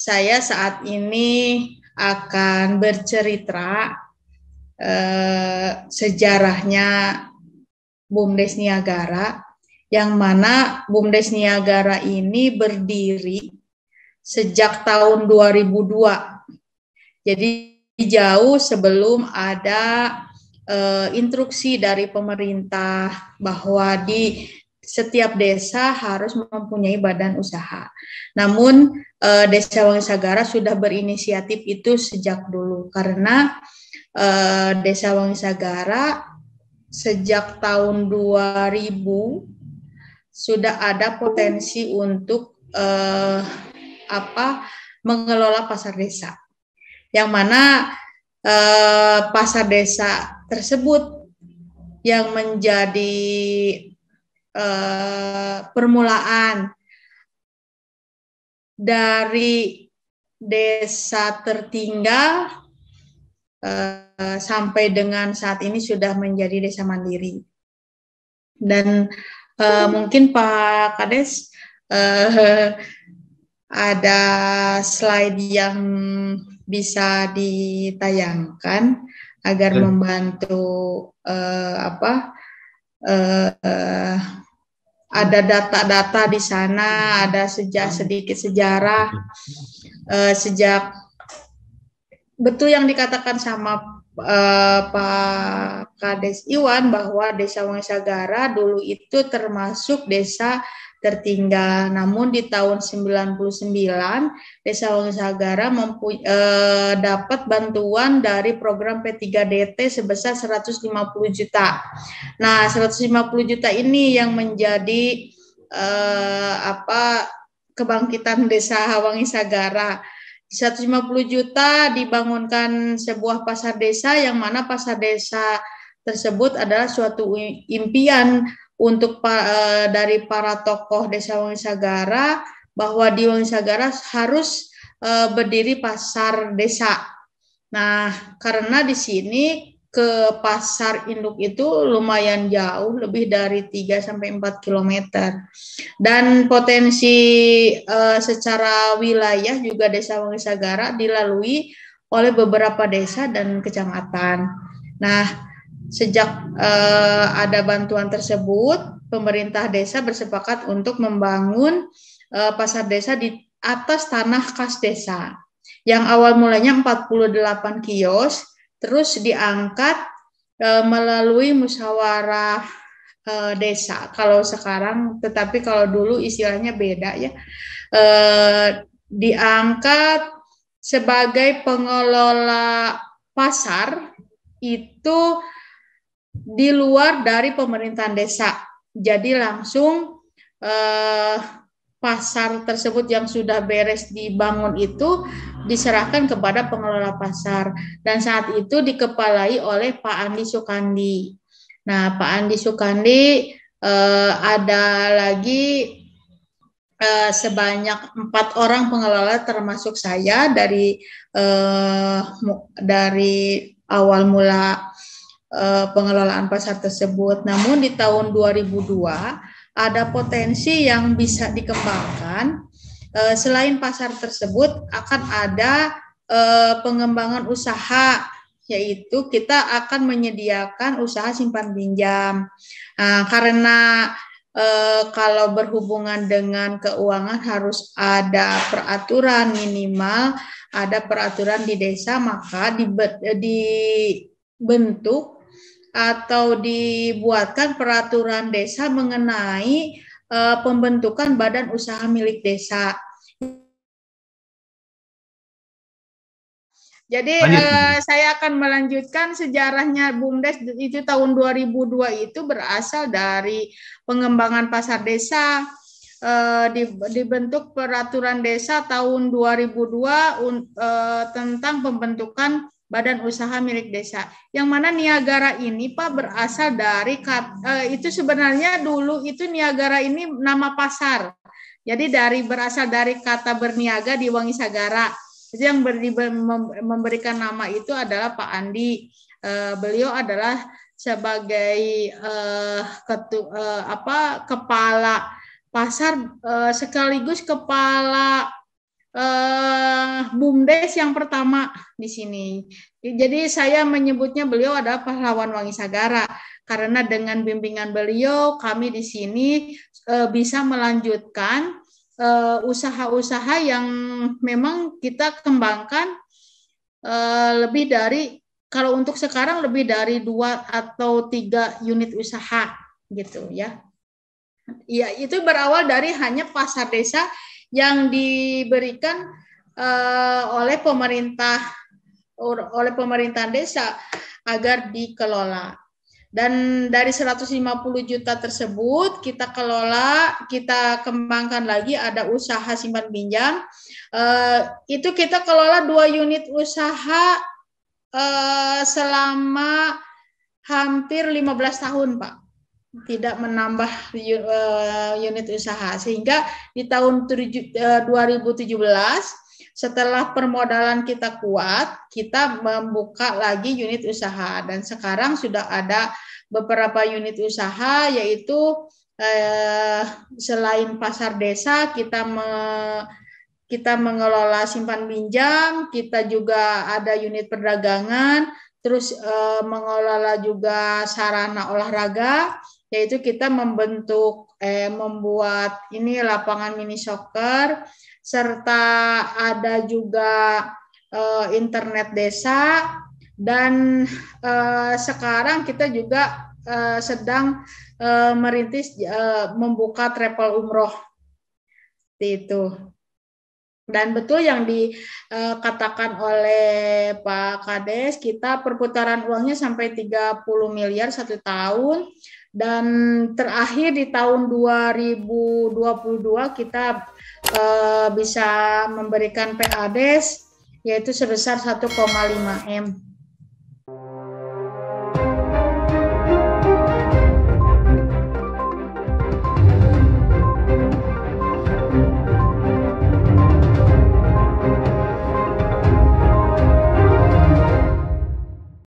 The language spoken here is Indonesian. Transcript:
saya saat ini akan bercerita eh, sejarahnya BUMDes Niagara yang mana BUMDes Niagara ini berdiri sejak tahun 2002. Jadi jauh sebelum ada uh, instruksi dari pemerintah bahwa di setiap desa harus mempunyai badan usaha. Namun uh, Desa Wangisagara sudah berinisiatif itu sejak dulu karena uh, Desa Wangisagara sejak tahun 2000 sudah ada potensi untuk uh, apa mengelola pasar desa yang mana uh, pasar desa tersebut yang menjadi uh, permulaan dari desa tertinggal uh, sampai dengan saat ini sudah menjadi desa mandiri. Dan uh, mungkin Pak Kades uh, ada slide yang bisa ditayangkan agar membantu uh, apa uh, uh, ada data-data di sana, ada sejak sedikit sejarah uh, sejak betul yang dikatakan sama uh, Pak Kades Iwan bahwa Desa Wangisagara dulu itu termasuk desa tertinggal. Namun di tahun 99 Desa Wongsagara eh, dapat bantuan dari program P3DT sebesar 150 juta. Nah, 150 juta ini yang menjadi eh, apa kebangkitan Desa Wangisagara. 150 juta dibangunkan sebuah pasar desa yang mana pasar desa tersebut adalah suatu impian untuk uh, dari para tokoh Desa Wangisagara bahwa di Wangisagara harus uh, berdiri pasar desa. Nah, karena di sini ke pasar induk itu lumayan jauh, lebih dari 3 sampai 4 km. Dan potensi uh, secara wilayah juga Desa Wangisagara dilalui oleh beberapa desa dan kecamatan. Nah, Sejak uh, ada bantuan tersebut, pemerintah desa bersepakat untuk membangun uh, pasar desa di atas tanah kas desa. Yang awal mulanya 48 kios, terus diangkat uh, melalui musyawarah uh, desa. Kalau sekarang, tetapi kalau dulu istilahnya beda ya. Uh, diangkat sebagai pengelola pasar itu di luar dari pemerintahan desa. Jadi langsung eh, pasar tersebut yang sudah beres dibangun itu diserahkan kepada pengelola pasar dan saat itu dikepalai oleh Pak Andi Sukandi. Nah, Pak Andi Sukandi eh, ada lagi eh, sebanyak empat orang pengelola termasuk saya dari eh, dari awal mula pengelolaan pasar tersebut. Namun di tahun 2002 ada potensi yang bisa dikembangkan. Uh, selain pasar tersebut akan ada uh, pengembangan usaha yaitu kita akan menyediakan usaha simpan pinjam. Nah, karena e, kalau berhubungan dengan keuangan harus ada peraturan minimal, ada peraturan di desa maka dibentuk atau dibuatkan peraturan desa mengenai uh, pembentukan badan usaha milik desa. Jadi uh, saya akan melanjutkan sejarahnya BUMDes itu tahun 2002 itu berasal dari pengembangan pasar desa. Uh, dibentuk peraturan desa tahun 2002 uh, tentang pembentukan badan usaha milik desa. Yang mana Niagara ini Pak berasal dari uh, itu sebenarnya dulu itu Niagara ini nama pasar. Jadi dari berasal dari kata berniaga di Wangisagara. Itu yang beri, memberikan nama itu adalah Pak Andi. Uh, beliau adalah sebagai uh, apa kepala pasar sekaligus kepala uh, bumdes yang pertama di sini. Jadi saya menyebutnya beliau adalah pahlawan Wangi Sagara karena dengan bimbingan beliau kami di sini uh, bisa melanjutkan usaha-usaha uh, yang memang kita kembangkan uh, lebih dari kalau untuk sekarang lebih dari dua atau tiga unit usaha gitu ya. Ya itu berawal dari hanya pasar desa yang diberikan uh, oleh pemerintah oleh pemerintahan desa agar dikelola. Dan dari 150 juta tersebut kita kelola, kita kembangkan lagi ada usaha simpan pinjam. Uh, itu kita kelola dua unit usaha uh, selama hampir 15 tahun, Pak tidak menambah uh, unit usaha. Sehingga di tahun 2017 setelah permodalan kita kuat kita membuka lagi unit usaha. Dan sekarang sudah ada beberapa unit usaha yaitu uh, selain pasar desa kita me, kita mengelola simpan pinjam kita juga ada unit perdagangan terus mengelola juga sarana olahraga yaitu kita membentuk eh, membuat ini lapangan mini soccer serta ada juga eh, internet desa dan eh, sekarang kita juga eh, sedang eh, merintis eh, membuka travel umroh. Itu dan betul yang dikatakan oleh Pak Kades, kita perputaran uangnya sampai 30 miliar satu tahun dan terakhir di tahun 2022 kita uh, bisa memberikan PADES yaitu sebesar 1,5 M.